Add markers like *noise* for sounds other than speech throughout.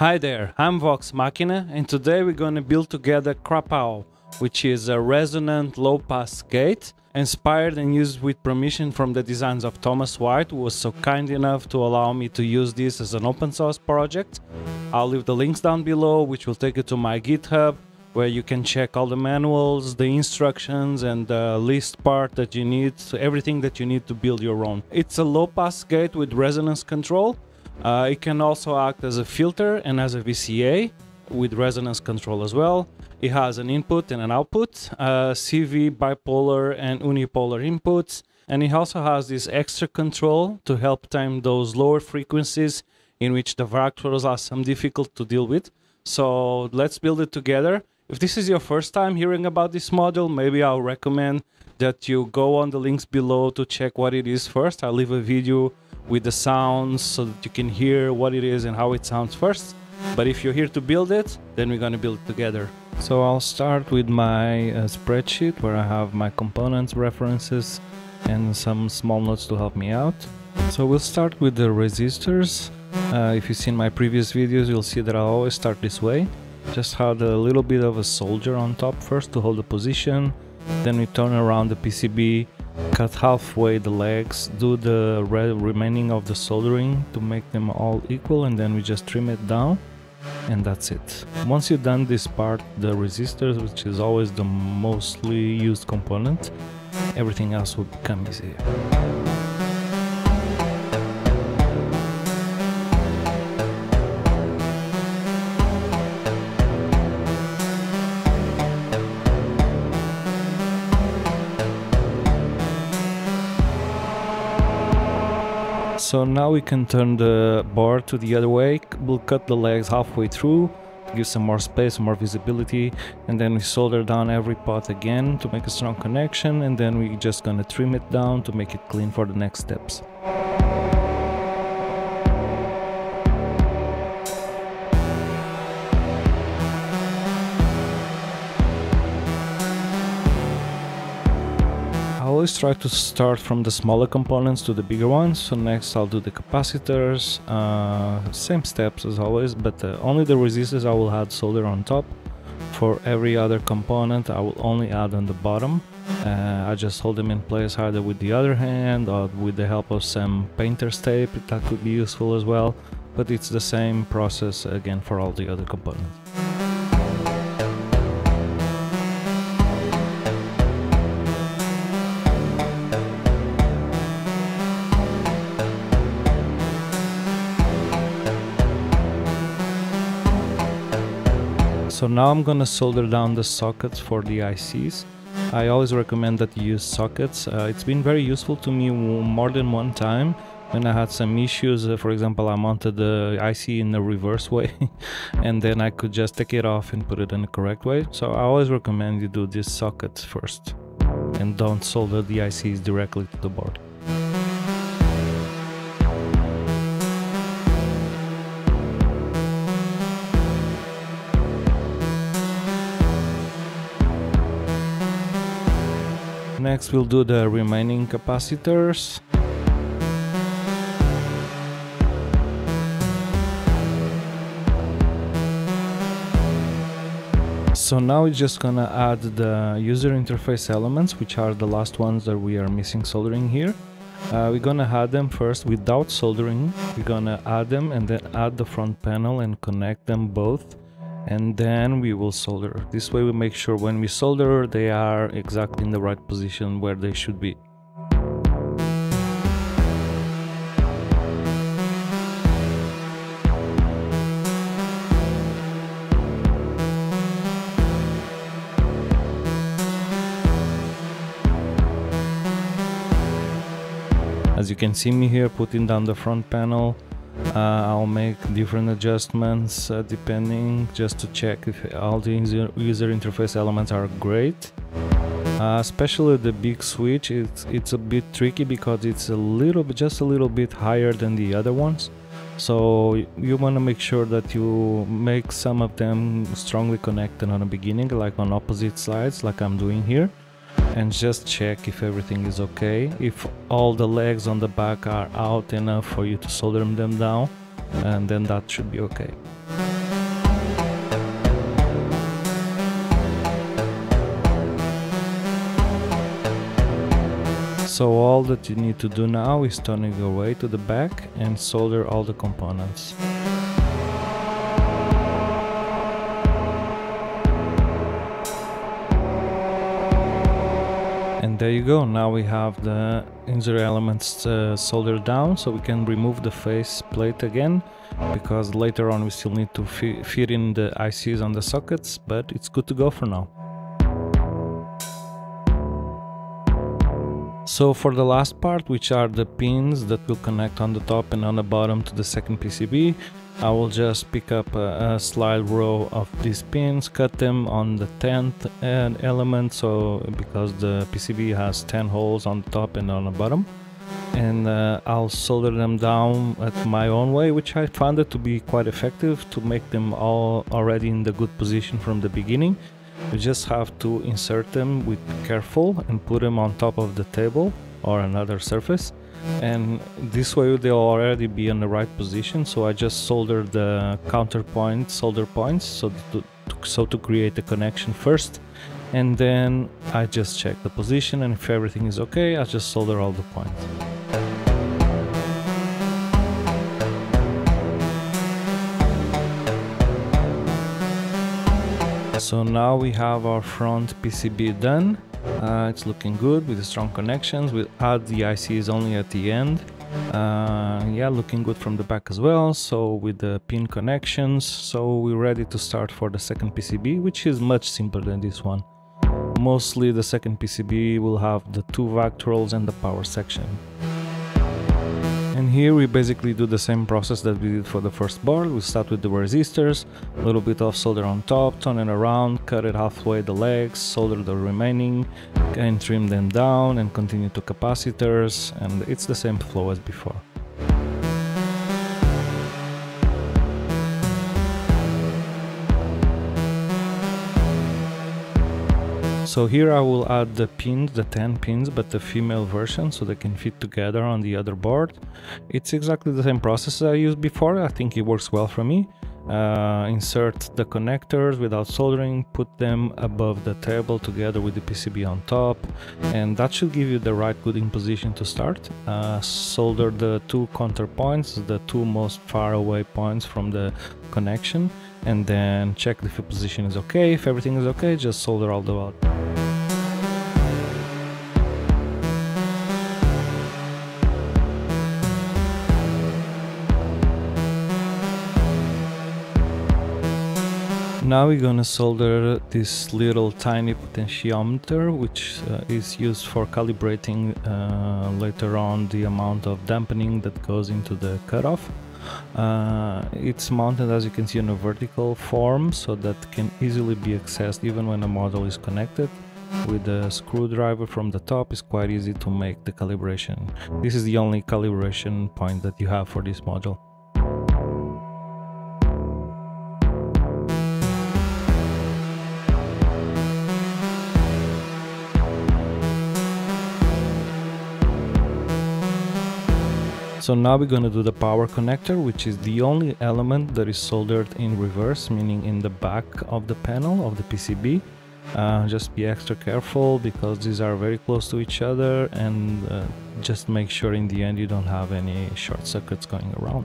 Hi there, I'm Vox Machina and today we're going to build together Krapao, which is a resonant low-pass gate inspired and used with permission from the designs of Thomas White, who was so kind enough to allow me to use this as an open source project. I'll leave the links down below, which will take you to my GitHub, where you can check all the manuals, the instructions, and the list part that you need, so everything that you need to build your own. It's a low pass gate with resonance control. Uh, it can also act as a filter and as a VCA with resonance control as well. It has an input and an output, uh, CV, bipolar, and unipolar inputs. And it also has this extra control to help time those lower frequencies in which the Vactrols are some difficult to deal with. So let's build it together. If this is your first time hearing about this module, maybe I'll recommend that you go on the links below to check what it is first. I'll leave a video with the sounds so that you can hear what it is and how it sounds first. But if you're here to build it, then we're going to build it together. So I'll start with my uh, spreadsheet where I have my components, references, and some small notes to help me out. So we'll start with the resistors. Uh, if you've seen my previous videos, you'll see that I always start this way. Just had a little bit of a solder on top first to hold the position. Then we turn around the PCB, cut halfway the legs, do the re remaining of the soldering to make them all equal and then we just trim it down and that's it. Once you've done this part, the resistors, which is always the mostly used component, everything else will become easier. So now we can turn the board to the other way. We'll cut the legs halfway through to give some more space, more visibility, and then we solder down every pot again to make a strong connection, and then we're just gonna trim it down to make it clean for the next steps. Always try to start from the smaller components to the bigger ones. So next I'll do the capacitors, uh, same steps as always, but uh, only the resistors I will add solder on top. For every other component I will only add on the bottom. Uh, I just hold them in place either with the other hand or with the help of some painter's tape, that could be useful as well. But it's the same process again for all the other components. So now I'm gonna solder down the sockets for the ICs. I always recommend that you use sockets. Uh, it's been very useful to me more than one time when I had some issues. Uh, for example, I mounted the IC in the reverse way *laughs* and then I could just take it off and put it in the correct way. So I always recommend you do this sockets first and don't solder the ICs directly to the board. Next we'll do the remaining capacitors. So now we're just gonna add the user interface elements, which are the last ones that we are missing soldering here. Uh, we're gonna add them first without soldering. We're gonna add them and then add the front panel and connect them both and then we will solder. This way we make sure when we solder they are exactly in the right position where they should be. As you can see me here putting down the front panel I'll make different adjustments uh, depending just to check if all the user, user interface elements are great. Uh, especially the big switch, it's, it's a bit tricky because it's a little bit, just a little bit higher than the other ones. So you want to make sure that you make some of them strongly connected on the beginning, like on opposite sides, like I'm doing here and just check if everything is okay if all the legs on the back are out enough for you to solder them down and then that should be okay So all that you need to do now is turning your way to the back and solder all the components. There you go, now we have the insert elements uh, soldered down so we can remove the face plate again because later on we still need to fit in the ICs on the sockets, but it's good to go for now. So for the last part, which are the pins that will connect on the top and on the bottom to the second PCB, I will just pick up a, a slide row of these pins, cut them on the 10th element, so because the PCB has 10 holes on the top and on the bottom. And uh, I'll solder them down at my own way, which I found it to be quite effective to make them all already in the good position from the beginning you just have to insert them with careful and put them on top of the table or another surface and this way they'll already be in the right position so I just solder the counterpoint solder points so to, so to create the connection first and then I just check the position and if everything is okay I just solder all the points. So now we have our front PCB done. Uh, it's looking good with the strong connections. We'll add the ICs only at the end. Uh, yeah, looking good from the back as well. So with the pin connections, so we're ready to start for the second PCB, which is much simpler than this one. Mostly the second PCB will have the two Vactrols and the power section. And here we basically do the same process that we did for the first board. We start with the resistors, a little bit of solder on top, turn it around, cut it halfway the legs, solder the remaining, and trim them down and continue to capacitors and it's the same flow as before. So here I will add the pins, the 10 pins, but the female version so they can fit together on the other board. It's exactly the same process I used before, I think it works well for me. Uh, insert the connectors without soldering, put them above the table together with the PCB on top and that should give you the right cooling position to start. Uh, solder the two counter points, the two most far away points from the connection and then check if the position is okay. If everything is okay, just solder all the way. now we're gonna solder this little tiny potentiometer which uh, is used for calibrating uh, later on the amount of dampening that goes into the cutoff. Uh, it's mounted as you can see in a vertical form so that can easily be accessed even when a model is connected. With a screwdriver from the top it's quite easy to make the calibration. This is the only calibration point that you have for this module. So now we're going to do the power connector, which is the only element that is soldered in reverse, meaning in the back of the panel of the PCB. Uh, just be extra careful because these are very close to each other and uh, just make sure in the end you don't have any short circuits going around.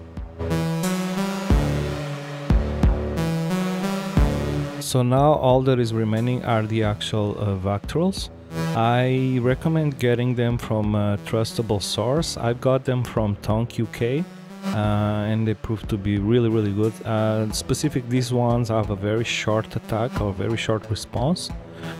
So now all that is remaining are the actual uh, Vactrols. I recommend getting them from a trustable source. I've got them from Thonk UK uh, and they prove to be really really good. Uh, specific these ones have a very short attack or very short response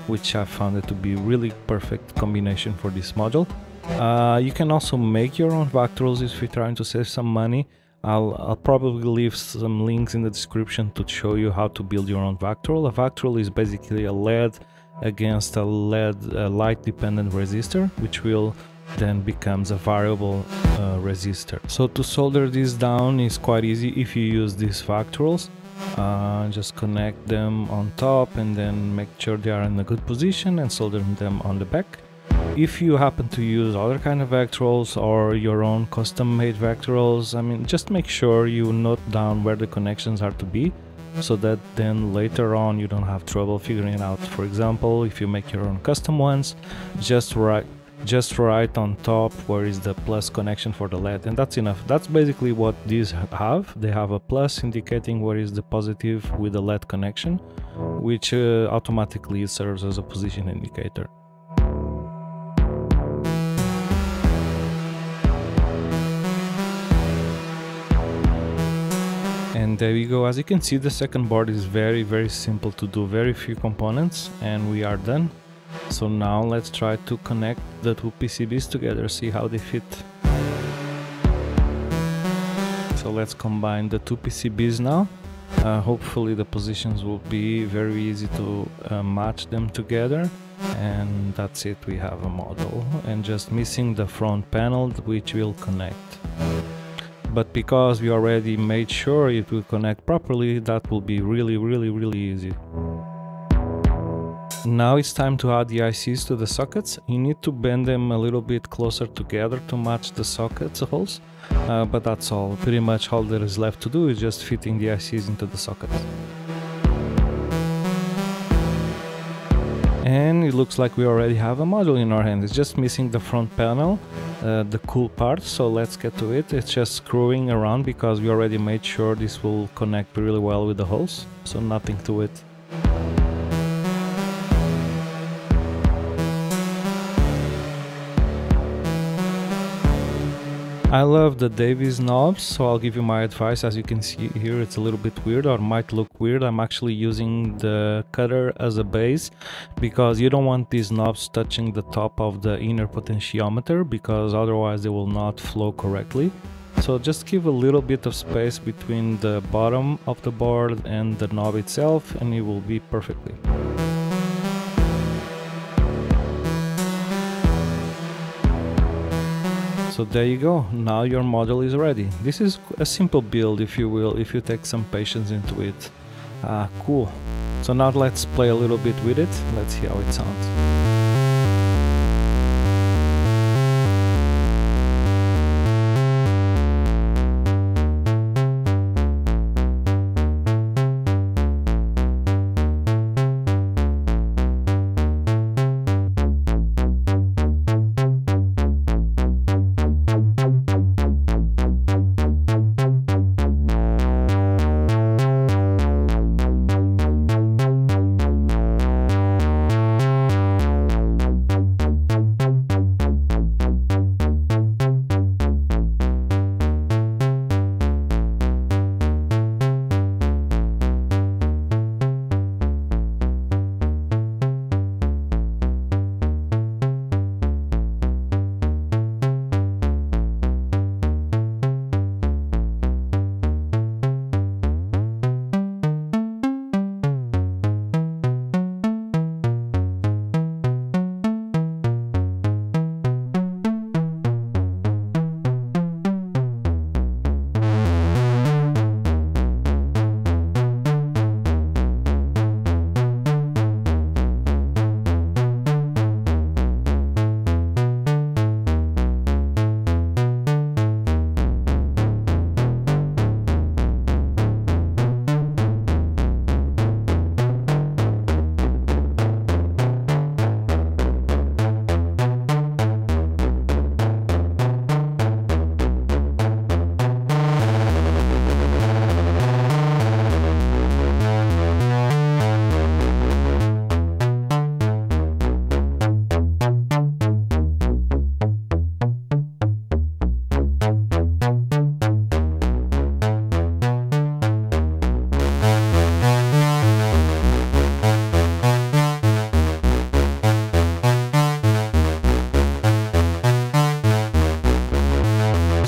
which I found it to be really perfect combination for this module. Uh, you can also make your own Vactrols if you're trying to save some money. I'll, I'll, probably leave some links in the description to show you how to build your own Vactrol. A Vactrol is basically a LED against a lead uh, light dependent resistor which will then becomes a variable uh, resistor. So to solder this down is quite easy if you use these Vactrols. Uh, just connect them on top and then make sure they are in a good position and solder them on the back. if you happen to use other kind of Vactrols or your own custom made Vactrols, I mean, just make sure you note down where the connections are to be so that then later on you don't have trouble figuring it out. For example, if you make your own custom ones, just write just write on top where is the plus connection for the LED and that's enough. That's basically what these have. They have a plus indicating where is the positive with the LED connection, which uh, automatically serves as a position indicator. And there you go. As you can see the second board is very very simple to do. Very few components and we are done. So now let's try to connect the two PCBs together see how they fit. So let's combine the two PCBs now. Uh, hopefully the positions will be very easy to uh, match them together. And that's it. We have a model. And just missing the front panel which will connect but because we already made sure it will connect properly that will be really really really easy now it's time to add the ICs to the sockets. You need to bend them a little bit closer together to match the sockets holes, uh, but that's all. Pretty much all there is left to do is just fitting the ICs into the sockets. And it looks like we already have a module in our hand. It's just missing the front panel uh, the cool part so let's get to it. It's just screwing around because we already made sure this will connect really well with the holes so nothing to it I love the Davies knobs, so I'll give you my advice. As you can see here, it's a little bit weird or might look weird. I'm actually using the cutter as a base because you don't want these knobs touching the top of the inner potentiometer because otherwise they will not flow correctly. So just give a little bit of space between the bottom of the board and the knob itself and it will be perfectly. So there you go, now your model is ready. This is a simple build if you will, if you take some patience into it. Ah, cool. So now let's play a little bit with it, let's see how it sounds.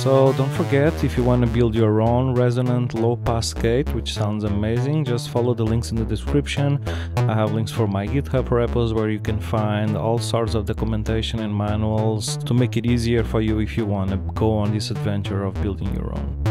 So don't forget, if you want to build your own resonant low-pass gate, which sounds amazing, just follow the links in the description. I have links for my GitHub repos where you can find all sorts of documentation and manuals to make it easier for you if you want to go on this adventure of building your own.